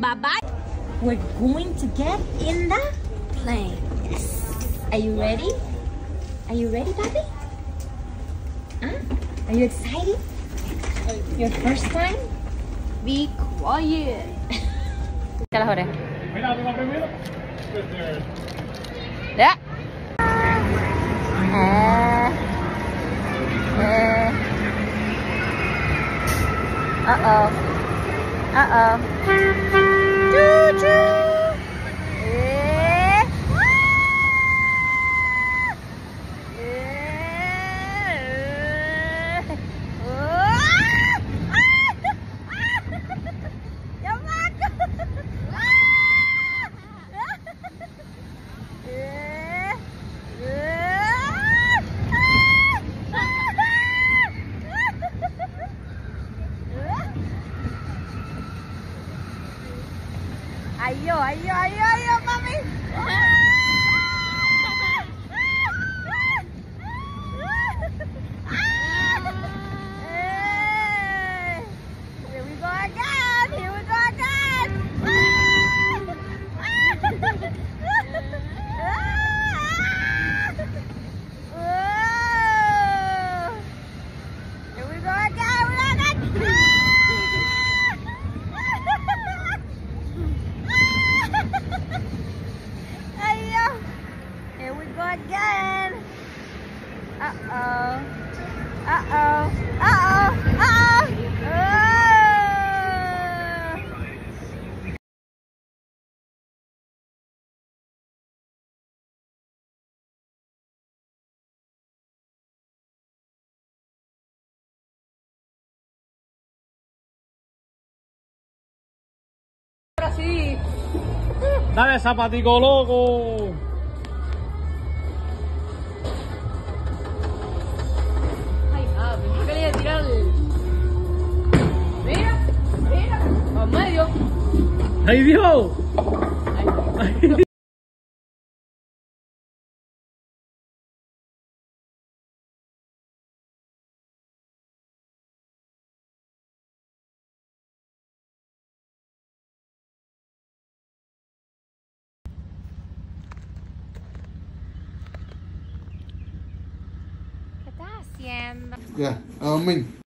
Bye bye. We're going to get in the plane. Yes. Are you ready? Are you ready, Bobby? Huh? Are you excited? Your first time? Be quiet. Yeah. Uh-oh. Uh-oh. Choo-choo. అయ్యో అయ్యో అయ్యో అయ్యో mummy Uh-oh. Uh-oh. Uh-oh. Uh-oh. Oh. Dale zapatico loco. ¡Ay Dios! ¿Qué estás haciendo? Ya, a Min.